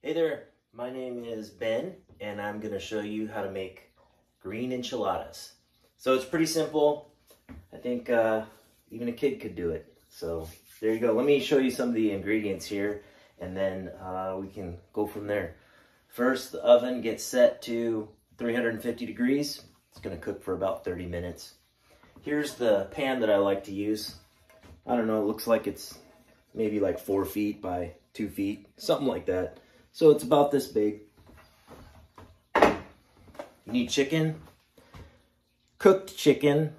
Hey there, my name is Ben, and I'm gonna show you how to make green enchiladas. So it's pretty simple. I think uh, even a kid could do it. So there you go. Let me show you some of the ingredients here, and then uh, we can go from there. First, the oven gets set to 350 degrees. It's gonna cook for about 30 minutes. Here's the pan that I like to use. I don't know, it looks like it's maybe like four feet by two feet, something like that. So it's about this big. You need chicken, cooked chicken,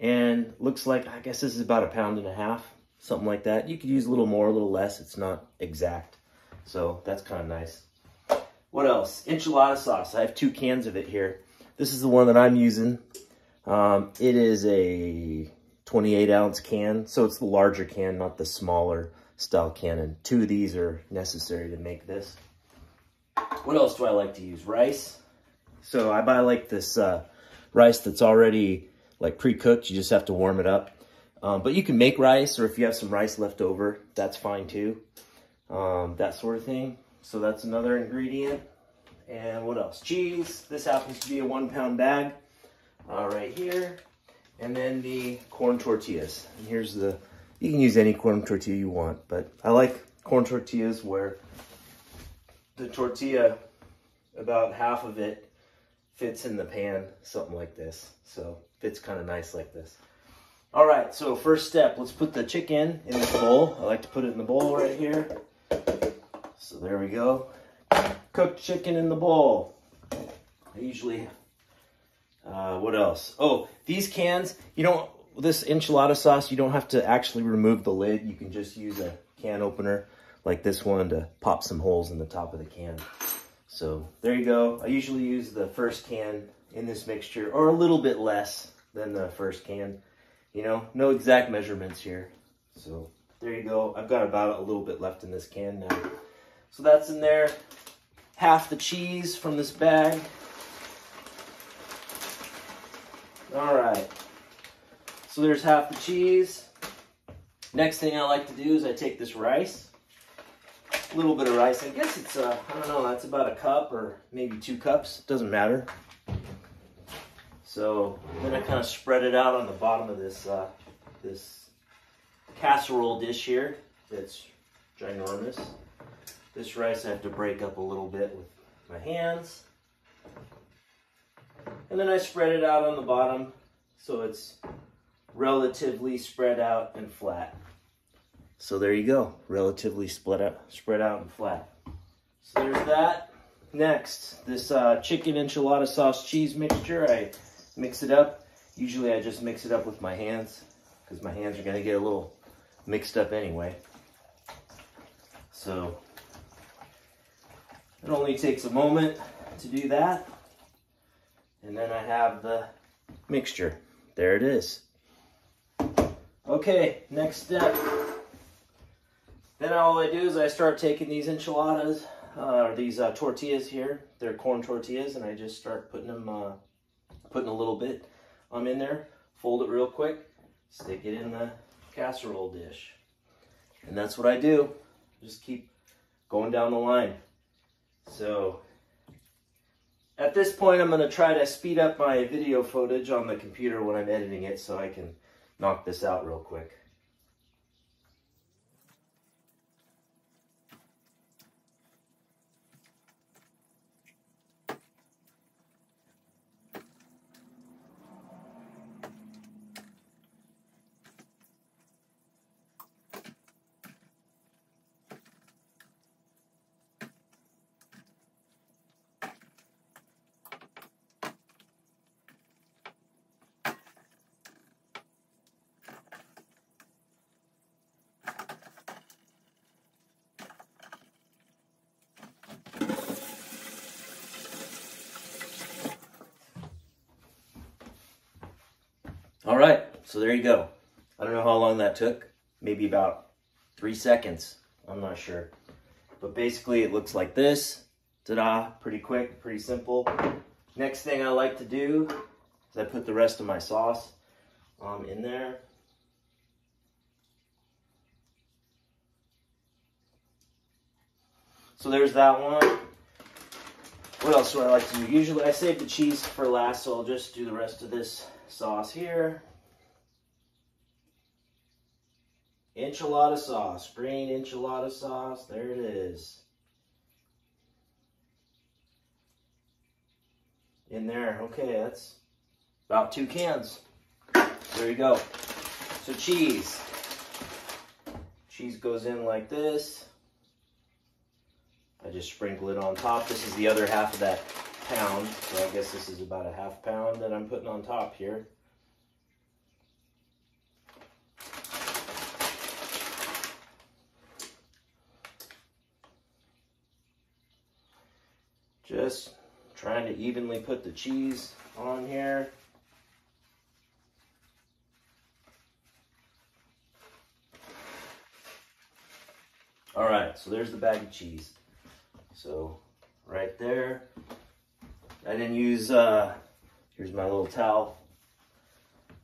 and looks like, I guess this is about a pound and a half, something like that. You could use a little more, a little less. It's not exact. So that's kind of nice. What else? Enchilada sauce. I have two cans of it here. This is the one that I'm using. Um, it is a 28 ounce can. So it's the larger can, not the smaller style can. And two of these are necessary to make this. What else do I like to use? Rice. So I buy like this uh, rice that's already like pre-cooked. You just have to warm it up. Um, but you can make rice or if you have some rice left over, that's fine too. Um, that sort of thing. So that's another ingredient. And what else? Cheese. This happens to be a one pound bag uh, right here. And then the corn tortillas. And here's the, you can use any corn tortilla you want, but I like corn tortillas where the tortilla, about half of it fits in the pan, something like this. So fits kind of nice like this. All right, so first step, let's put the chicken in this bowl. I like to put it in the bowl right here. So there we go. Cooked chicken in the bowl. I usually uh, what else? Oh, these cans, you don't, this enchilada sauce, you don't have to actually remove the lid. You can just use a can opener like this one to pop some holes in the top of the can. So there you go. I usually use the first can in this mixture or a little bit less than the first can. You know, no exact measurements here. So there you go. I've got about a little bit left in this can now. So that's in there. Half the cheese from this bag. All right. So there's half the cheese. Next thing I like to do is I take this rice, a little bit of rice. I guess it's, uh, I don't know, that's about a cup or maybe two cups. Doesn't matter. So then I kind of spread it out on the bottom of this, uh, this casserole dish here. That's ginormous. This rice I have to break up a little bit with my hands. And then I spread it out on the bottom so it's relatively spread out and flat. So there you go, relatively split out, spread out and flat. So there's that. Next, this uh, chicken enchilada sauce cheese mixture, I mix it up. Usually I just mix it up with my hands because my hands are gonna get a little mixed up anyway. So it only takes a moment to do that. And then I have the mixture. There it is. Okay, next step. Then all I do is I start taking these enchiladas, uh, these uh, tortillas here. They're corn tortillas, and I just start putting them, uh, putting a little bit um, in there. Fold it real quick, stick it in the casserole dish. And that's what I do. Just keep going down the line. So at this point, I'm going to try to speed up my video footage on the computer when I'm editing it so I can knock this out real quick. All right, so there you go. I don't know how long that took. Maybe about three seconds. I'm not sure. But basically it looks like this. Ta-da, pretty quick, pretty simple. Next thing I like to do is I put the rest of my sauce um, in there. So So there's that one. What else do I like to do? Usually I save the cheese for last, so I'll just do the rest of this sauce here. Enchilada sauce, green enchilada sauce. There it is. In there. Okay, that's about two cans. There you go. So cheese. Cheese goes in like this. Just sprinkle it on top. This is the other half of that pound. So I guess this is about a half pound that I'm putting on top here. Just trying to evenly put the cheese on here. All right, so there's the bag of cheese. So right there, I didn't use, uh, here's my little towel.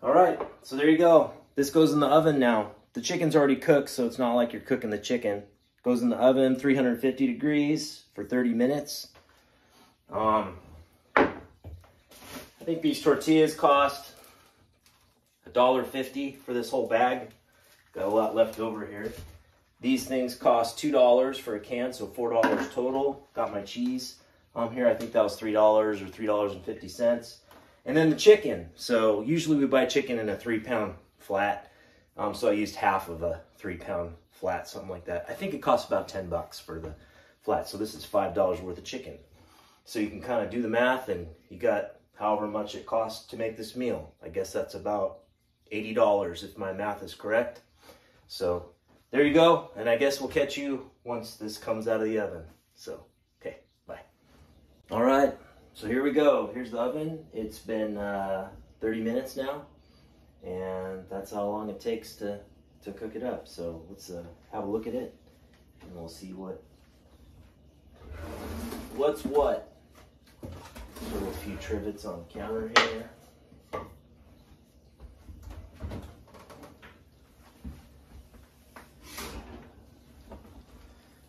All right, so there you go. This goes in the oven now. The chicken's already cooked, so it's not like you're cooking the chicken. Goes in the oven, 350 degrees for 30 minutes. Um, I think these tortillas cost $1.50 for this whole bag. Got a lot left over here. These things cost $2 for a can, so $4 total. Got my cheese um, here. I think that was $3 or $3.50. And then the chicken. So usually we buy chicken in a three pound flat. Um, so I used half of a three pound flat, something like that. I think it costs about 10 bucks for the flat. So this is $5 worth of chicken. So you can kind of do the math and you got however much it costs to make this meal. I guess that's about $80 if my math is correct. So there you go. And I guess we'll catch you once this comes out of the oven. So, okay, bye. All right, so here we go. Here's the oven. It's been uh, 30 minutes now. And that's how long it takes to, to cook it up. So let's uh, have a look at it and we'll see what what's what. Throw a few trivets on the counter here.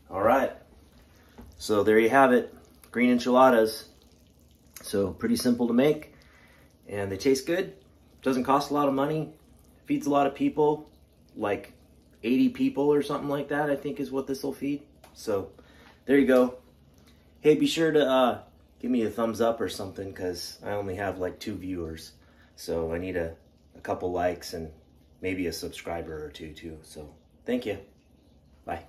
All right. So there you have it. Green enchiladas. So pretty simple to make and they taste good. Doesn't cost a lot of money. Feeds a lot of people, like 80 people or something like that, I think is what this will feed. So there you go. Hey, be sure to uh, give me a thumbs up or something because I only have like two viewers. So I need a, a couple likes and maybe a subscriber or two too. So thank you. Bye.